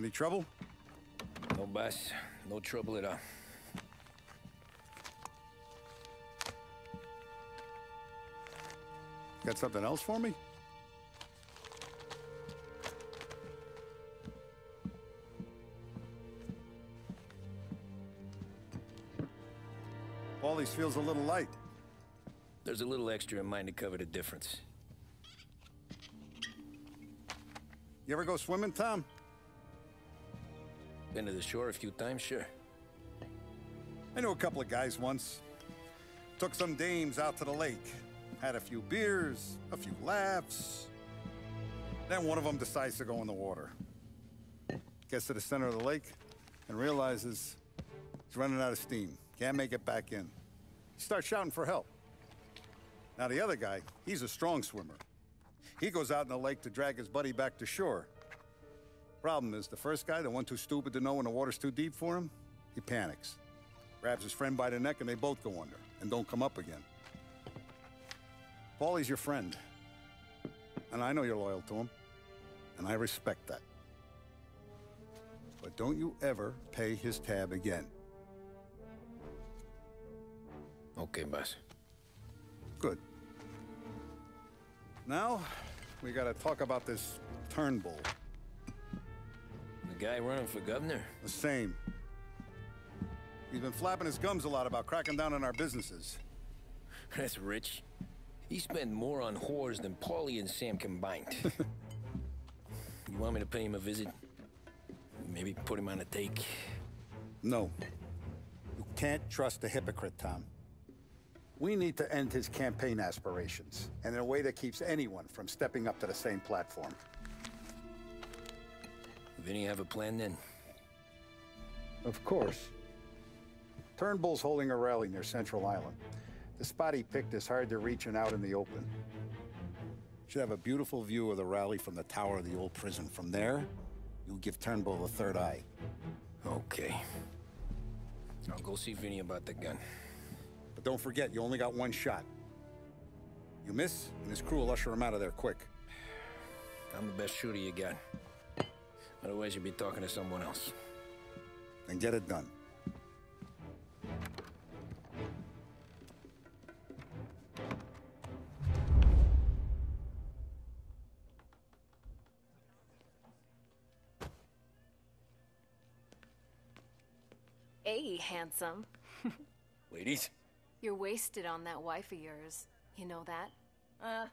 Any trouble? No, boss. No trouble at all. Got something else for me? Paulies feels a little light. There's a little extra in mine to cover the difference. You ever go swimming, Tom? Been to the shore a few times, sure. I knew a couple of guys once. Took some dames out to the lake. Had a few beers, a few laughs. Then one of them decides to go in the water. Gets to the center of the lake and realizes he's running out of steam. Can't make it back in. He starts shouting for help. Now the other guy, he's a strong swimmer. He goes out in the lake to drag his buddy back to shore. Problem is, the first guy, the one too stupid to know when the water's too deep for him, he panics. Grabs his friend by the neck and they both go under and don't come up again. Paulie's your friend. And I know you're loyal to him. And I respect that. But don't you ever pay his tab again. Okay, boss. Good. Now, we gotta talk about this Turnbull. Guy running for governor? The same. He's been flapping his gums a lot about cracking down on our businesses. That's rich. He spent more on whores than Paulie and Sam combined. you want me to pay him a visit? Maybe put him on a take? No. You can't trust a hypocrite, Tom. We need to end his campaign aspirations, and in a way that keeps anyone from stepping up to the same platform. Vinny have a plan then? Of course. Turnbull's holding a rally near Central Island. The spot he picked is hard to reach and out in the open. Should have a beautiful view of the rally from the tower of the old prison. From there, you'll give Turnbull a third eye. Okay. I'll go see Vinny about the gun. But don't forget, you only got one shot. You miss, and his crew will usher him out of there quick. I'm the best shooter you got. Otherwise, you'd be talking to someone else. Then get it done. Hey, handsome. Ladies? You're wasted on that wife of yours. You know that? Uh,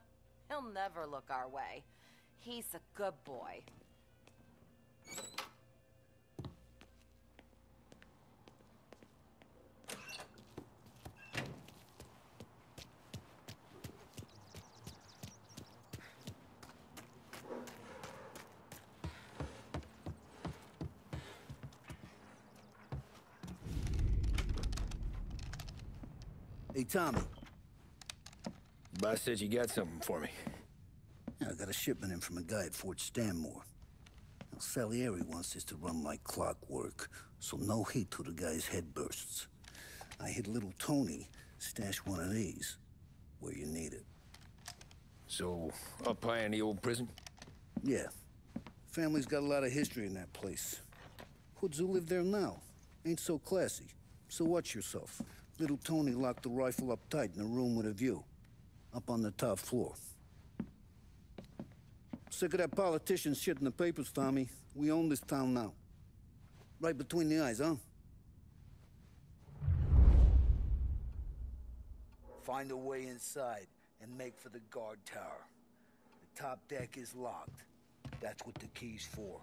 he'll never look our way. He's a good boy. Hey, Tommy. Boss said you got something for me. Yeah, I got a shipment in from a guy at Fort Stanmore. Now, Salieri wants this to run like clockwork, so no heat till the guy's head bursts. I hit little Tony stash one of these where you need it. So, up high in the old prison? Yeah. Family's got a lot of history in that place. Hoods who live there now. Ain't so classy. So watch yourself. Little Tony locked the rifle up tight in a room with a view. Up on the top floor. Sick of that politician shit in the papers, Tommy. We own this town now. Right between the eyes, huh? Find a way inside and make for the guard tower. The top deck is locked. That's what the key's for.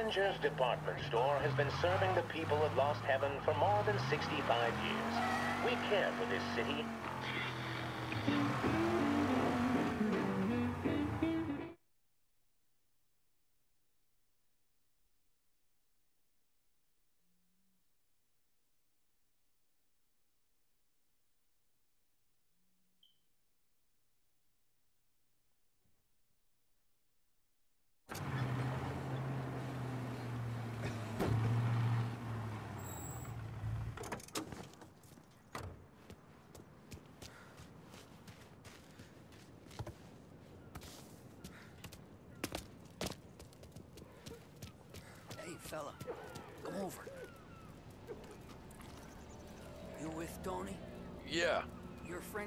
Derringer's department store has been serving the people of Lost Heaven for more than 65 years. We care for this city.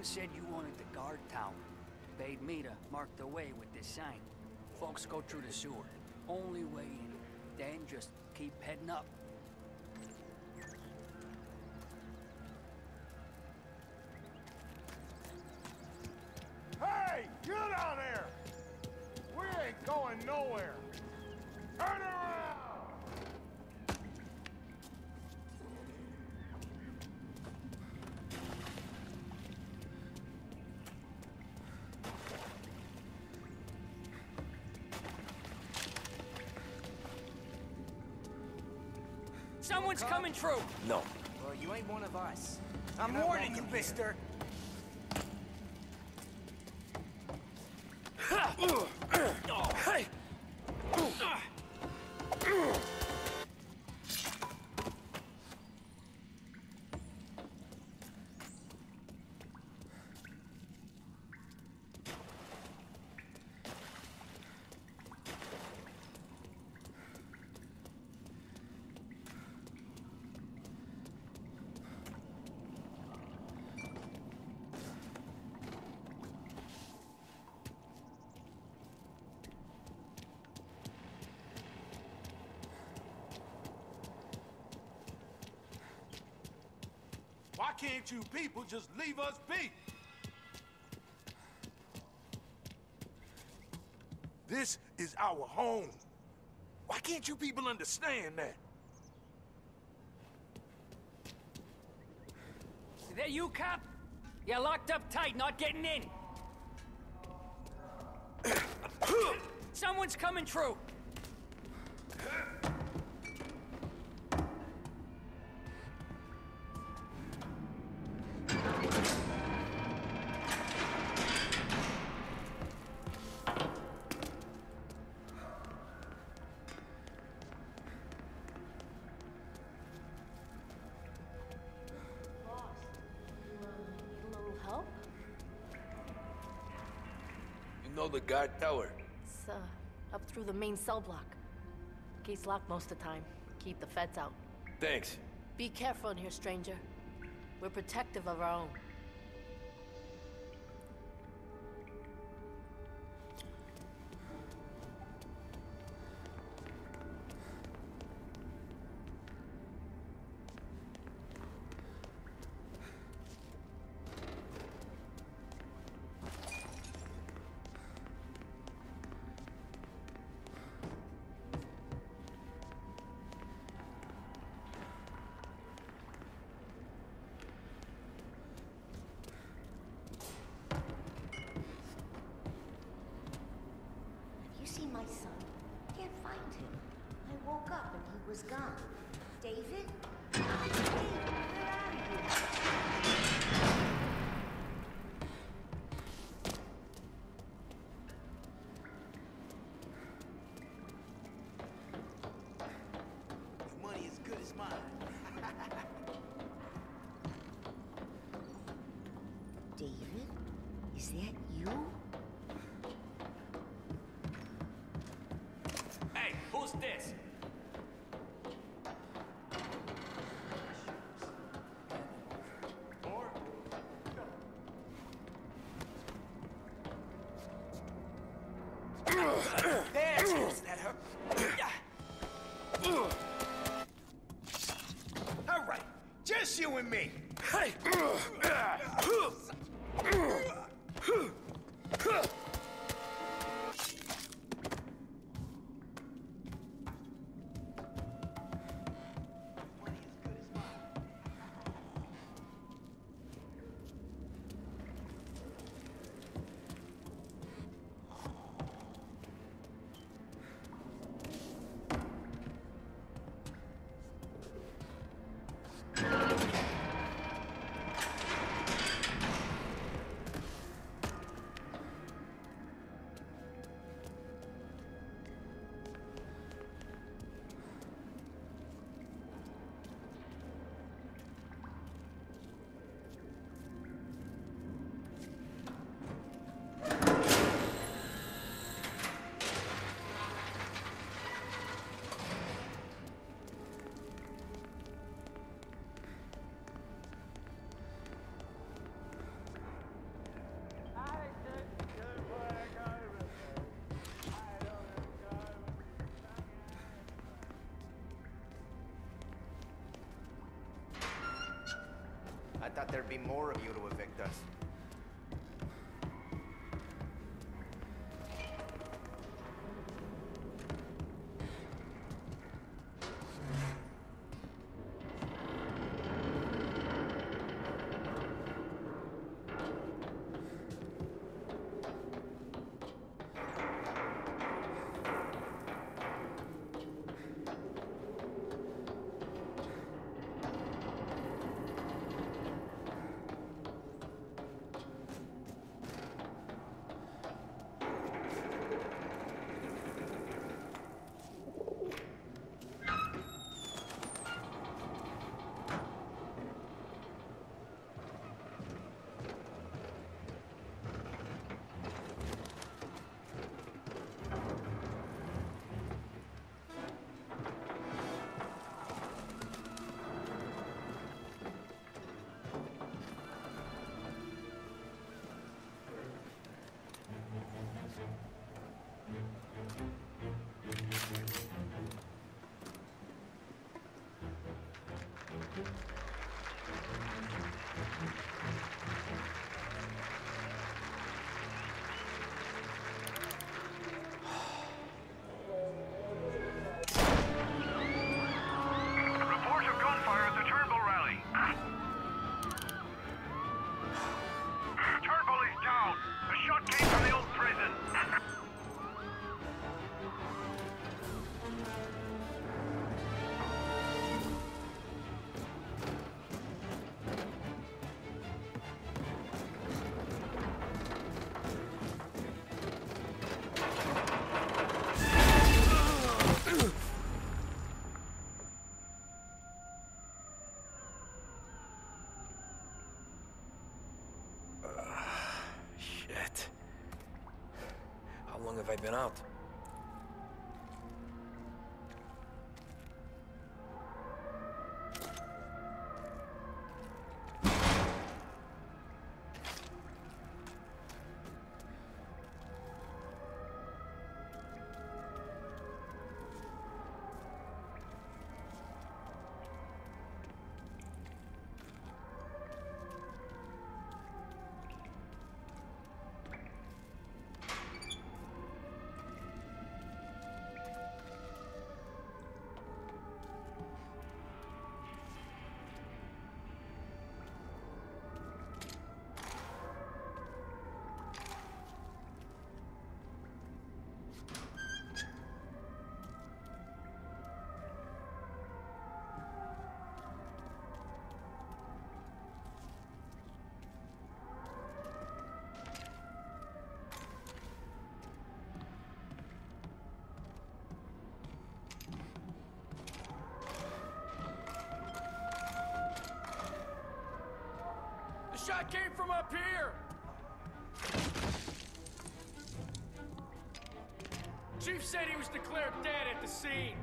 Said you wanted the guard tower. Bade me to mark the way with this sign. Folks go through the sewer. Only way in. Then just keep heading up. Hey, get out there! We ain't going nowhere. Turn Someone's coming through! No. Well, you ain't one of us. I'm warning you, mister. Can't you people just leave us be? This is our home. Why can't you people understand that? That you, cop? You're locked up tight, not getting in. Someone's coming through. Guard tower? It's, uh, up through the main cell block. Gate's locked most of the time. Keep the feds out. Thanks. Be careful in here, stranger. We're protective of our own. Find him. I woke up and he was gone. David? David, where are you? Your money as good as mine. David? Is that you? Hey, who's this? All right, just you and me. Hey! thought there'd be more of you to evict us. Have I been out? Shot came from up here! Chief said he was declared dead at the scene.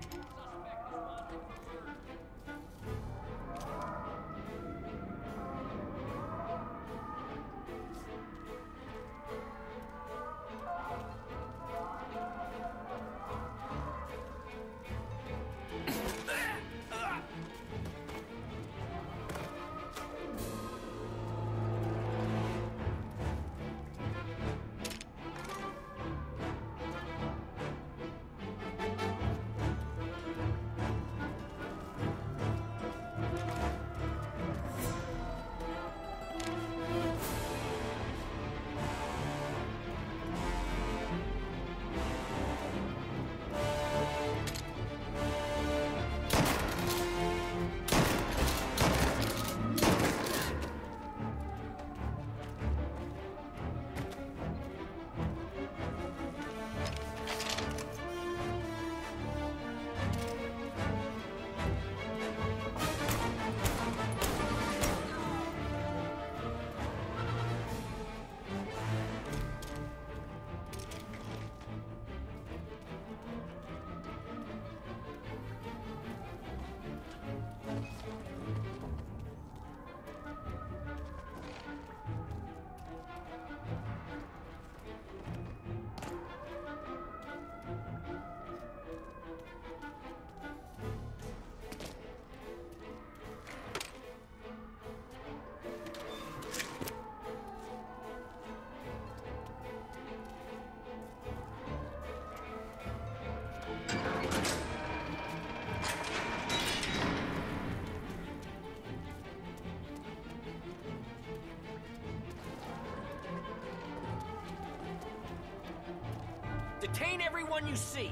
Everyone you see.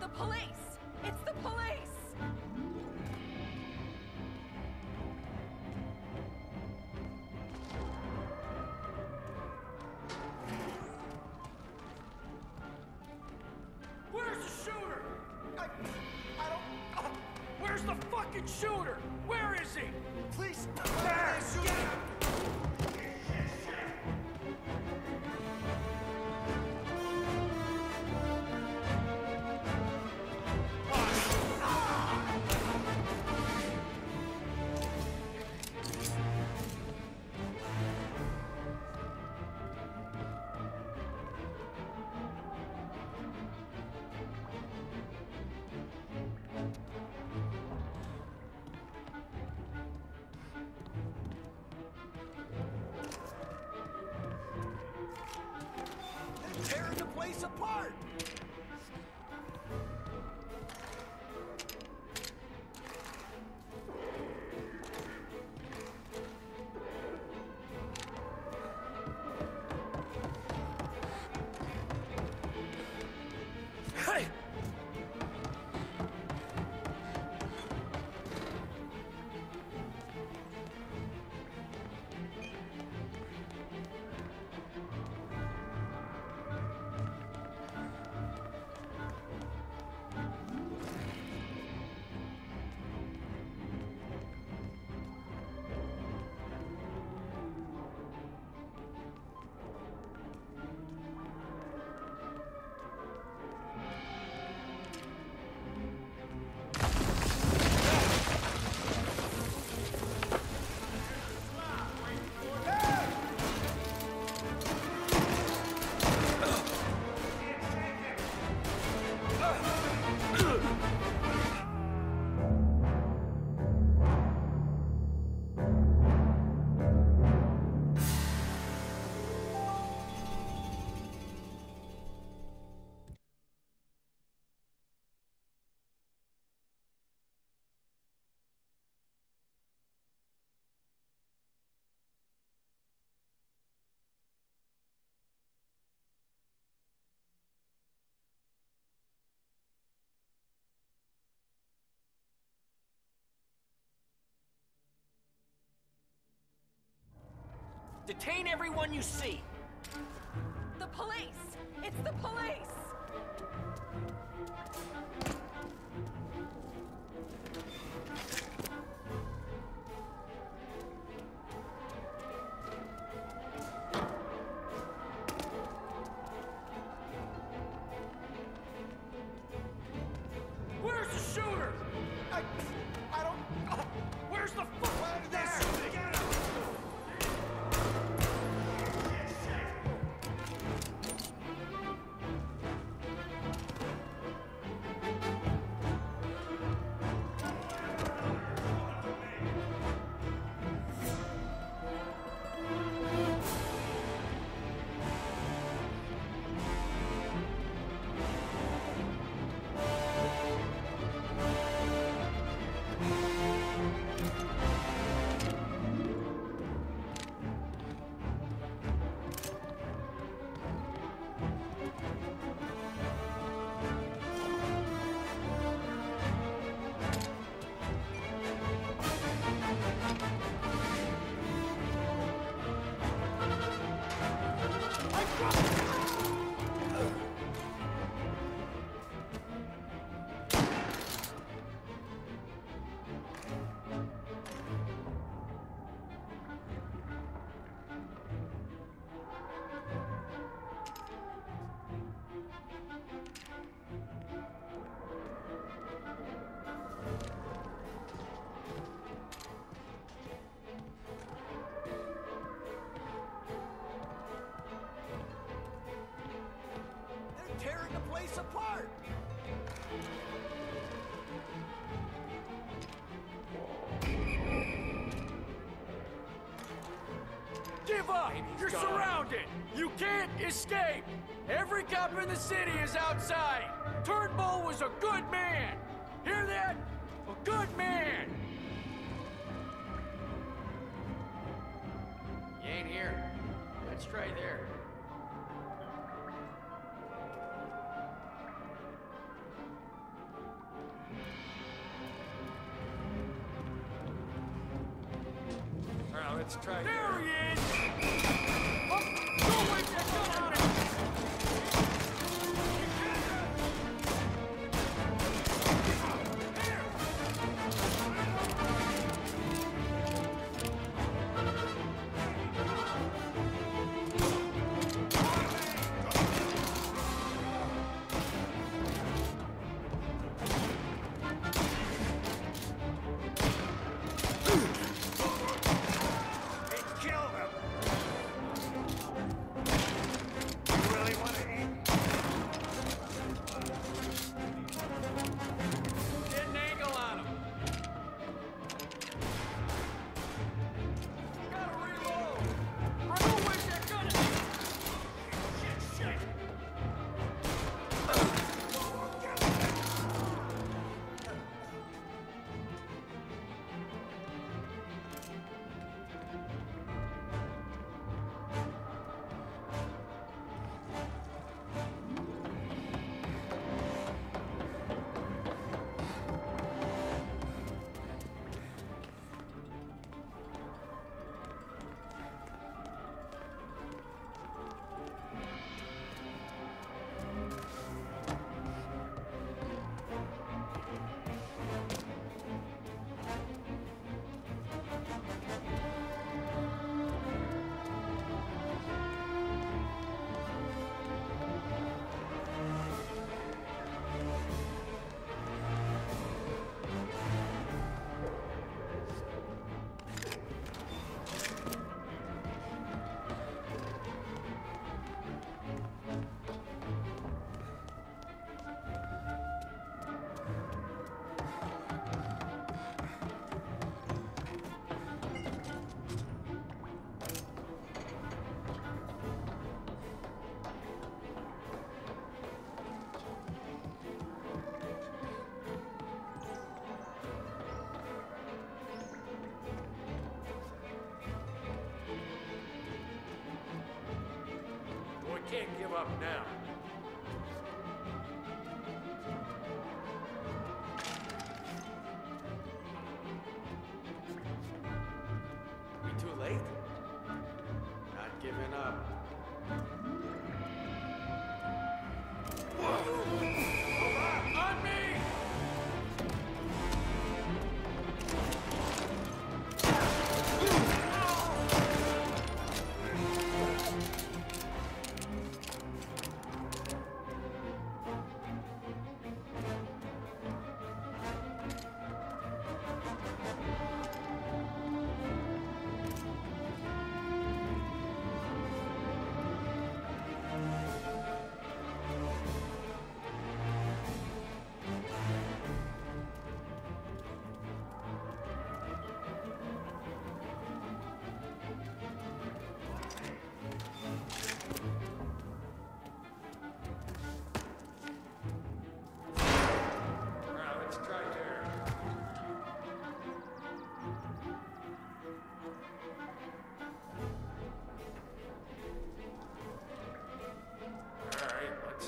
The police! It's the police! Where's the shooter? I, I don't. Uh, where's the fucking shooter? Where is he? Please, There! Get him! Detain everyone you see. The police! It's the police! They're You're surrounded! You can't escape! Every cop in the city is outside! Turnbull was a good man! Let's try. There he is! up now.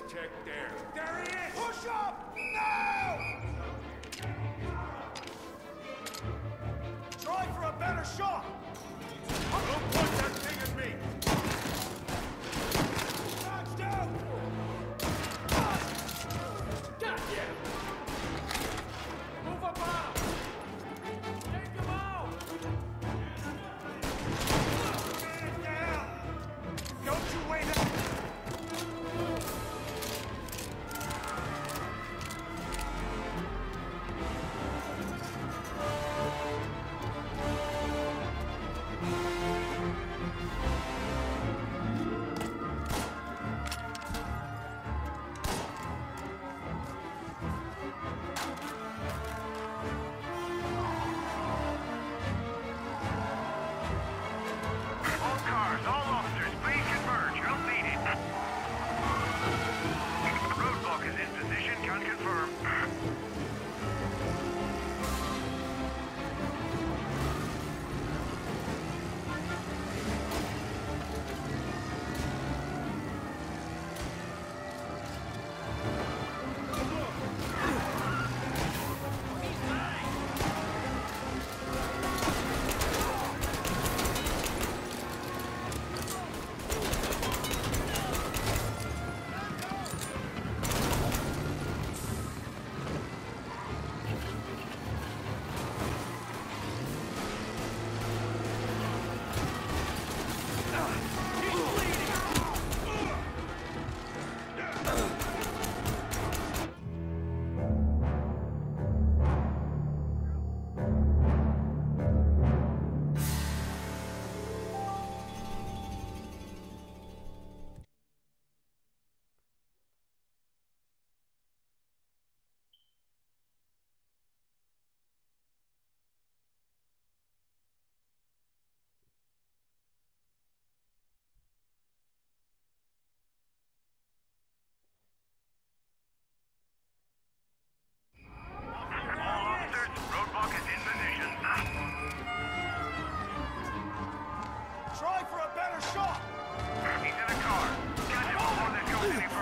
check there. There he is! Push up! Now! Try for a better shot! Don't push Enemy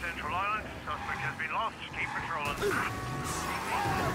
Central Island. Suspect has been lost. Keep patrolling.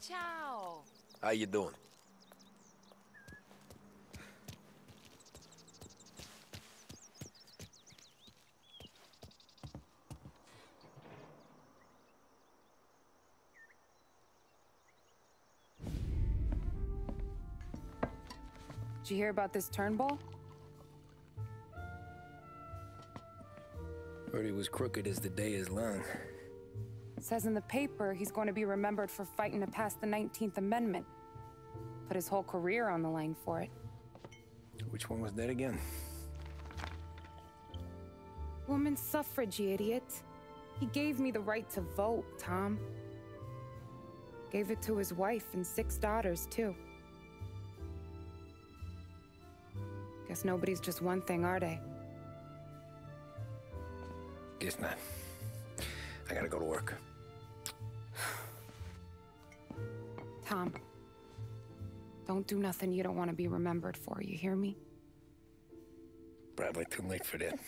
Ciao. How you doing? Did you hear about this Turnbull? Heard he was crooked as the day is long. says in the paper he's going to be remembered for fighting to pass the 19th Amendment. Put his whole career on the line for it. Which one was that again? Woman's suffrage, you idiot. He gave me the right to vote, Tom. Gave it to his wife and six daughters, too. Guess nobody's just one thing, are they? Guess not. I gotta go to work. Tom, don't do nothing you don't want to be remembered for, you hear me? Probably too late for that.